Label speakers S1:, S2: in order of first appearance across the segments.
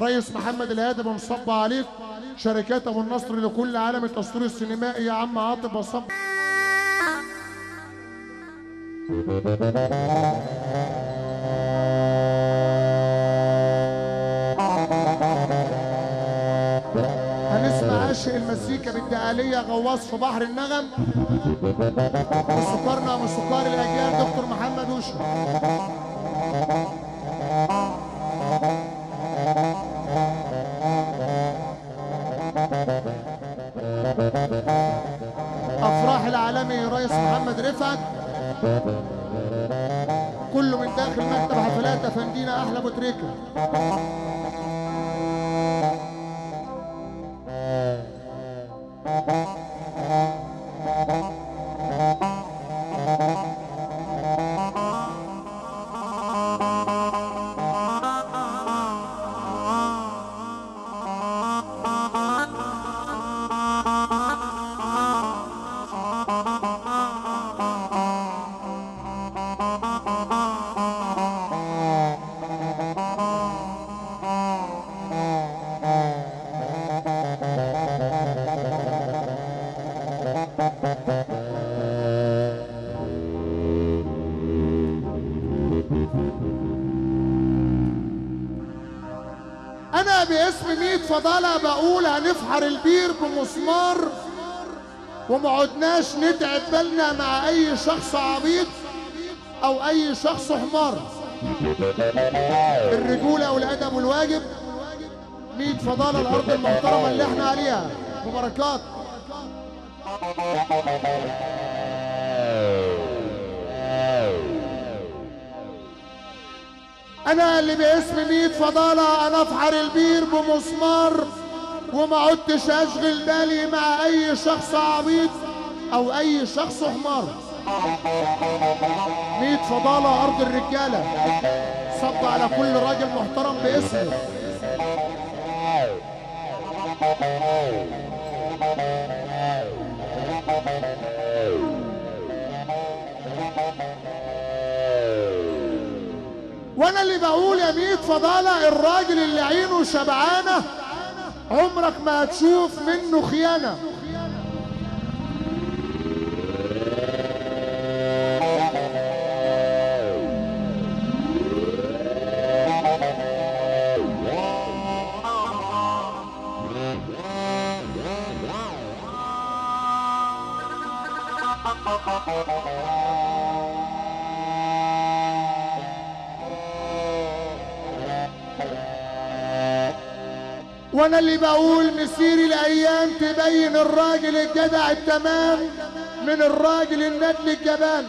S1: رئيس محمد الهادي بنصب عليك شركات ابو النصر لكل عالم التصوير السينمائي يا عم عاطف بصب هنسمع عاشق المزيكا بالدقالية غواص في بحر النغم. موسيقارنا موسيقار الأجيال دكتور محمد وشا رفعت كله من داخل مكتب حفلات أفندينا أحلى بوتريكا أنا باسم ميت فضالة بقول هنفحر البير بمسمار وما عدناش نتعب بالنا مع أي شخص عبيط أو أي شخص حمار. الرجولة والأدب والواجب ميت فضالة الأرض المحترمة اللي إحنا عليها. مباركات. أنا اللي باسم ميت فضالة أنا أفحر البير بمسمار وما عدتش أشغل بالي مع أي شخص عبيط أو أي شخص حمار. ميت فضالة أرض الرجالة. صب على كل راجل محترم باسمه. وأنا اللي بقول يا ميت فضالة الراجل اللي عينه شبعانة عمرك ما هتشوف منه خيانة. وأنا اللي بقول مسير الأيام تبين الراجل الجدع التمام من الراجل الندل الجبان.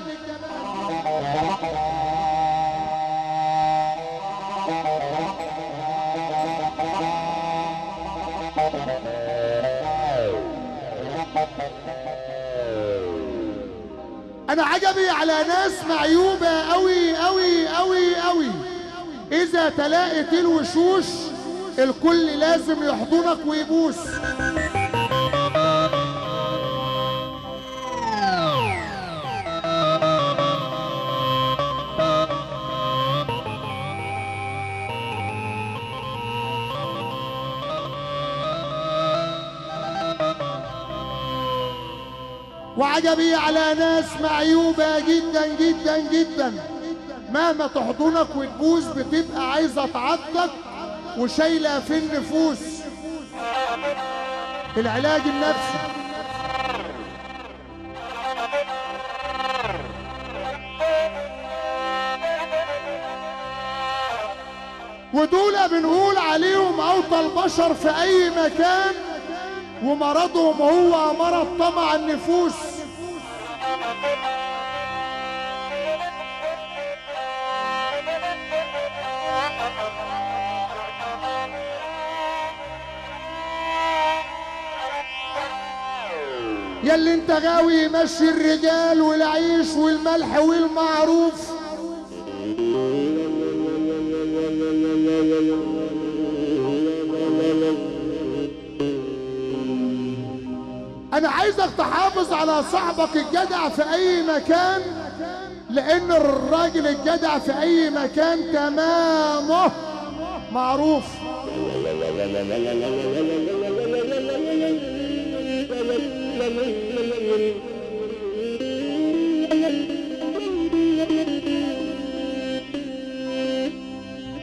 S1: أنا عجبي على ناس معيوبة قوي قوي قوي قوي إذا تلاقت الوشوش الكل لازم يحضنك ويبوس. وعجبي على ناس معيوبة جدا جدا جدا. مهما تحضنك وتبوس بتبقى عايزة تعضك. وشايلة في النفوس. العلاج النفسي. ودول بنقول عليهم أوطى البشر في أي مكان ومرضهم هو مرض طمع النفوس. انت غاوي مشي الرجال والعيش والملح والمعروف. أنا عايزك تحافظ على صاحبك الجدع في اي مكان لأن الراجل الجدع في اي مكان تمامه معروف.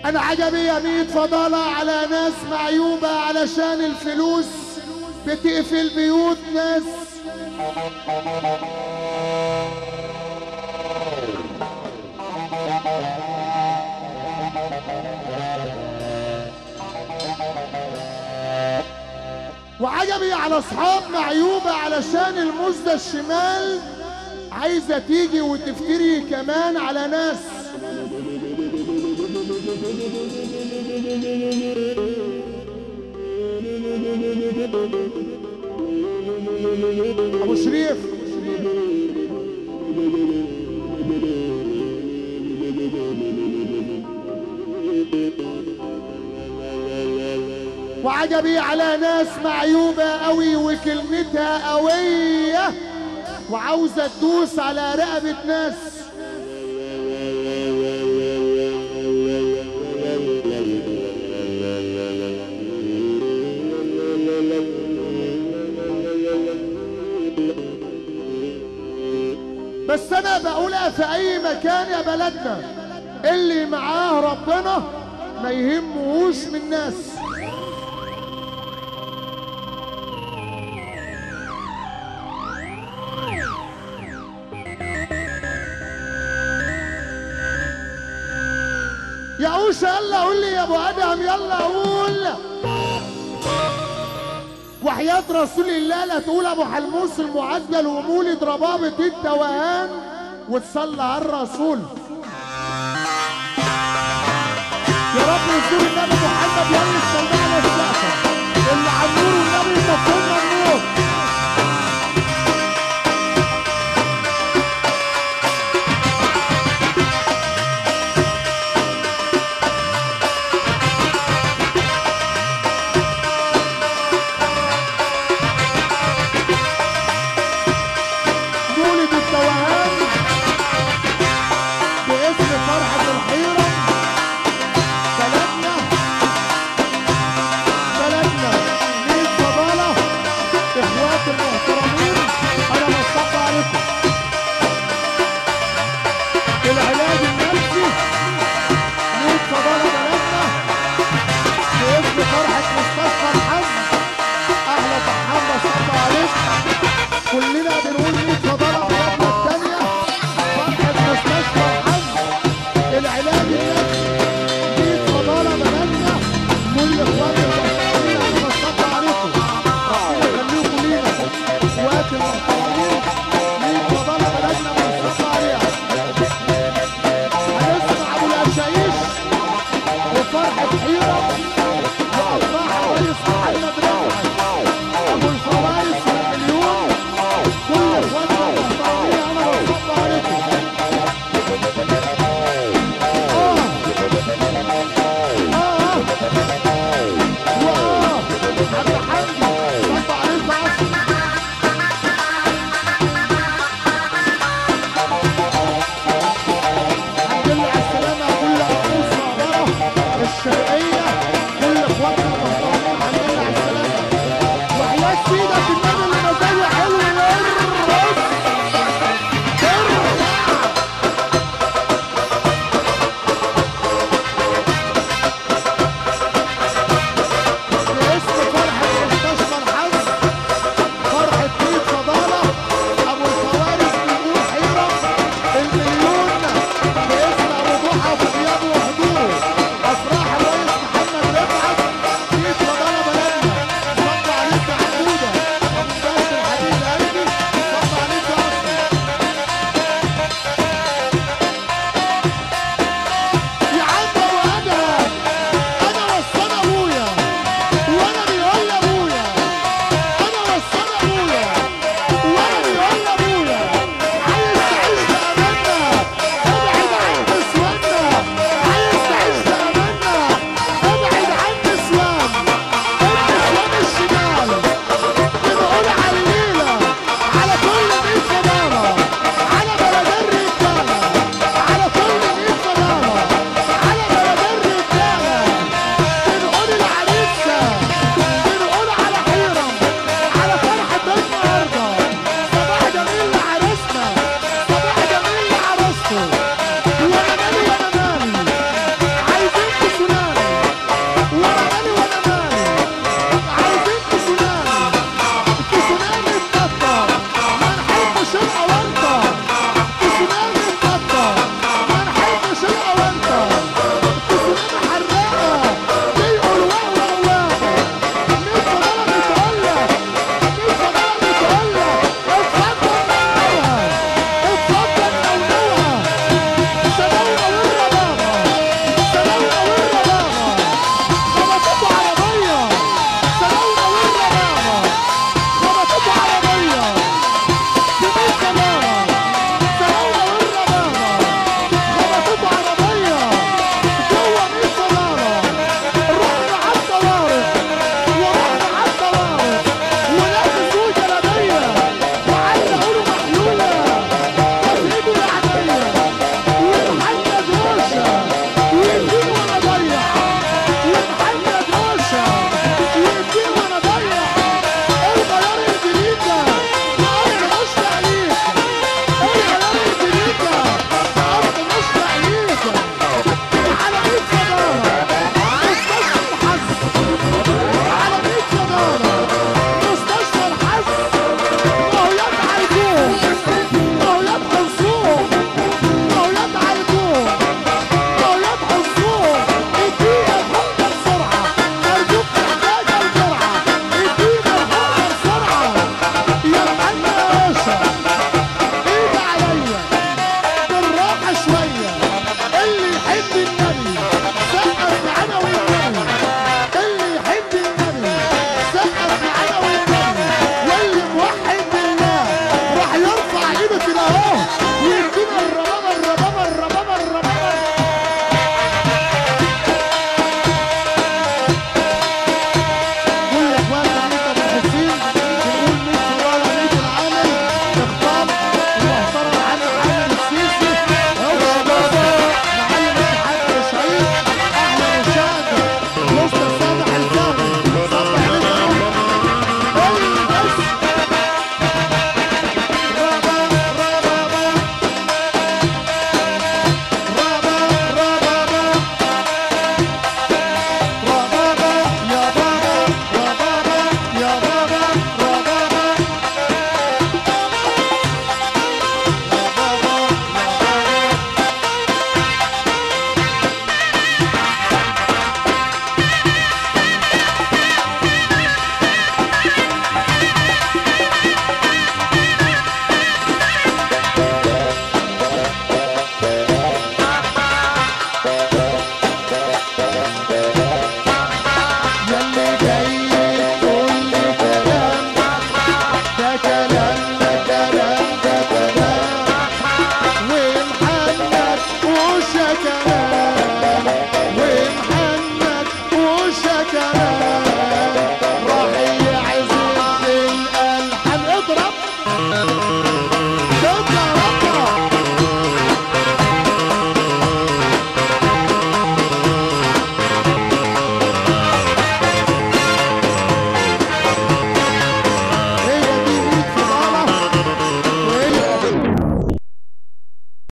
S1: أنا عجبي يا ميت فضالة على ناس معيوبة علشان الفلوس بتقفل بيوت ناس. وعجبي على أصحاب معيوبة علشان المزة الشمال عايزة تيجي وتفتري كمان على ناس. أبو شريف. وعجبي على ناس معيوبة قوي وكلمتها قوية وعاوزة تدوس على رقبة ناس. أنا بقولها في أي مكان يا بلدنا؟ اللي معاه ربنا ما يهمهوش من ناس يا اوشا يلا قول لي يا أبو ادهم يلا قول. وحياة رسول الله لا تقول أبو حلموس المعدل ومولد ربابة التوهان وتصلى على الرسول.